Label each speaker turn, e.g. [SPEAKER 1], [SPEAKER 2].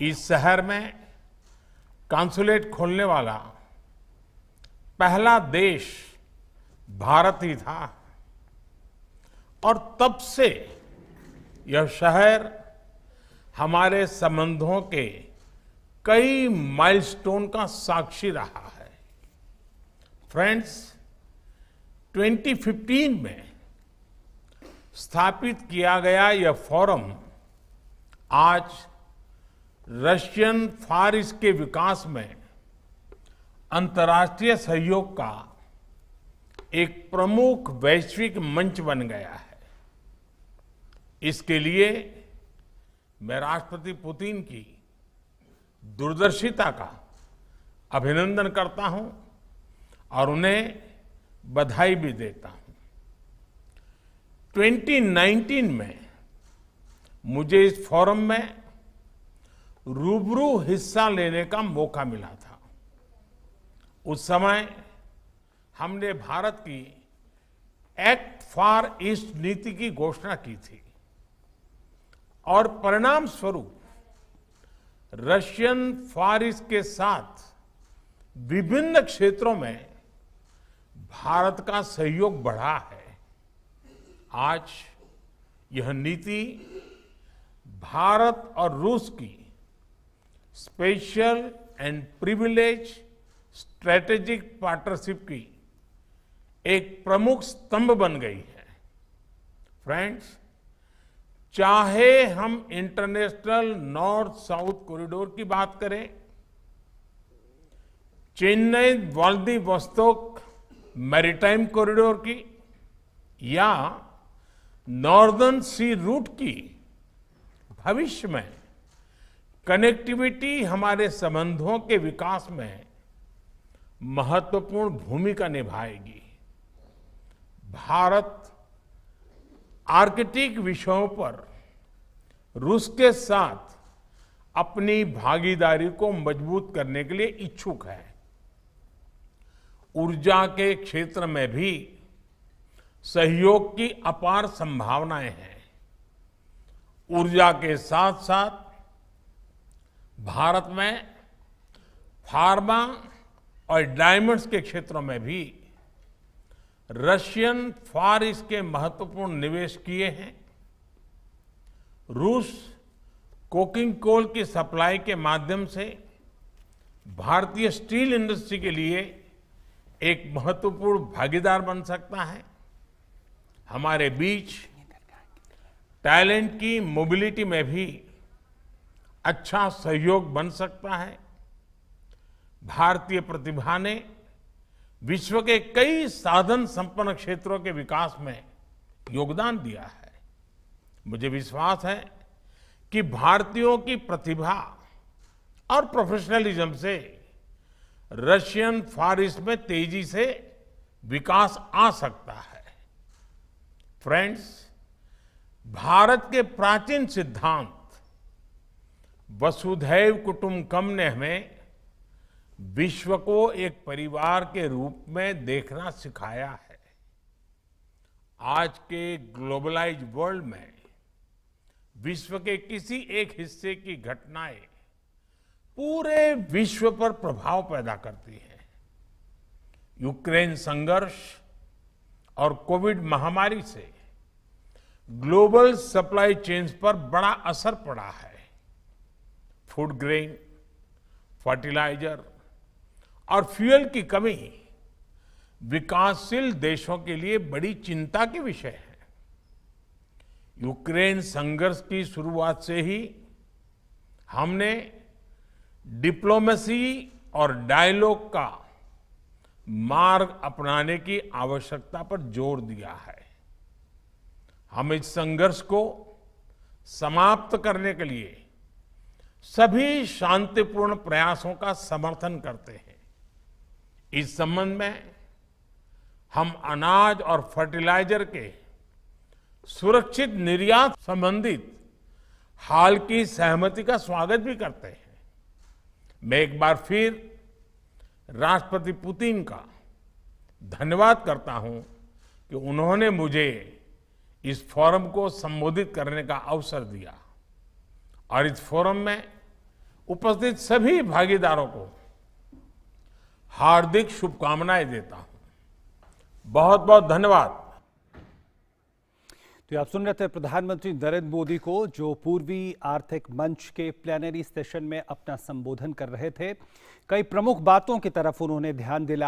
[SPEAKER 1] इस शहर में कॉन्सुलेट खोलने वाला पहला देश भारत ही था। और तब से यह शहर हमारे संबंधों के कई माइलस्टोन का साक्षी रहा है। फ्रेंड्स 2015 में स्थापित किया गया यह फोरम आज रशियन फार के विकास में अंतर्राष्ट्रीय सहयोग का एक प्रमुख वैश्विक मंच बन गया है। इसके लिए मैं राष्ट्रपति पुतिन की दूरदर्शिता का अभिनंदन करता हूँ और उन्हें बधाई भी देता हूँ। 2019 में मुझे इस फोरम में रूबरू हिस्सा लेने का मौका मिला था। उस समय हमने भारत की एक्ट फॉर ईस्ट नीति की घोषणा की थी और परिणाम स्वरूप रशियन फार ईस्ट के साथ विभिन्न क्षेत्रों में भारत का सहयोग बढ़ा है। आज यह नीति भारत और रूस की special and privilege strategic partnership की एक प्रमुख स्तंभ बन गई है। फ्रेंड्स चाहे हम इंटरनेशनल नॉर्थ साउथ कॉरिडोर की बात करें, चेन्नई व्लादिवोस्तोक मैरिटाइम कॉरिडोर की या नॉर्दर्न सी रूट की, भविष्य में कनेक्टिविटी हमारे संबंधों के विकास में महत्वपूर्ण भूमिका निभाएगी। भारत आर्कटिक विषयों पर रूस के साथ अपनी भागीदारी को मज़बूत करने के लिए इच्छुक है। ऊर्जा के क्षेत्र में भी सहयोग की अपार संभावनाएँ हैं। ऊर्जा के साथ साथ भारत में फार्मा और डायमंड्स के क्षेत्रों में भी रशियन फार ईस्ट के महत्वपूर्ण निवेश किए हैं। रूस कोकिंग कोल की सप्लाई के माध्यम से भारतीय स्टील इंडस्ट्री के लिए एक महत्वपूर्ण भागीदार बन सकता है। हमारे बीच टैलेंट की मोबिलिटी में भी अच्छा सहयोग बन सकता है। भारतीय प्रतिभा ने विश्व के कई साधन संपन्न क्षेत्रों के विकास में योगदान दिया है। मुझे विश्वास है कि भारतीयों की प्रतिभा और प्रोफेशनलिज्म से रशियन फार में तेज़ी से विकास आ सकता है। फ्रेंड्स, भारत के प्राचीन सिद्धांत वसुधैव कुटुंबकम ने हमें विश्व को एक परिवार के रूप में देखना सिखाया है। आज के ग्लोबलाइज वर्ल्ड में विश्व के किसी एक हिस्से की घटनाएँ पूरे विश्व पर प्रभाव पैदा करती है। यूक्रेन संघर्ष और कोविड महामारी से ग्लोबल सप्लाई चेन्स पर बड़ा असर पड़ा है। फ़ूड ग्रेन फर्टिलाइज़र और फ्यूल की कमी विकासशील देशों के लिए बड़ी चिंता के विषय है। यूक्रेन संघर्ष की शुरुआत से ही हमने डिप्लोमेसी और डायलॉग का मार्ग अपनाने की आवश्यकता पर ज़ोर दिया है। हम इस संघर्ष को समाप्त करने के लिए सभी शांतिपूर्ण प्रयासों का समर्थन करते हैं। इस संबंध में हम अनाज और फर्टिलाइज़र के सुरक्षित निर्यात संबंधित हाल की सहमति का स्वागत भी करते हैं। मैं एक बार फिर राष्ट्रपति पुतिन का धन्यवाद करता हूँ कि उन्होंने मुझे इस फोरम को संबोधित करने का अवसर दिया। और इस फोरम में उपस्थित सभी भागीदारों को हार्दिक शुभकामनाएँ देता हूँ। बहुत बहुत धन्यवाद।
[SPEAKER 2] तो आप सुन रहे थे प्रधानमंत्री नरेंद्र मोदी को, जो पूर्वी आर्थिक मंच के प्लेनरी सेशन में अपना संबोधन कर रहे थे। कई प्रमुख बातों की तरफ़ उन्होंने ध्यान दिलाया